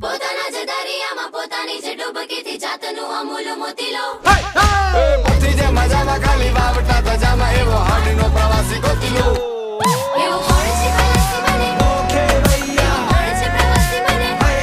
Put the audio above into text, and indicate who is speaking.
Speaker 1: પોતાના જ દરિયામાં પોતાની જ ડૂબકીથી જાતનું અમૂલ મોતી લો.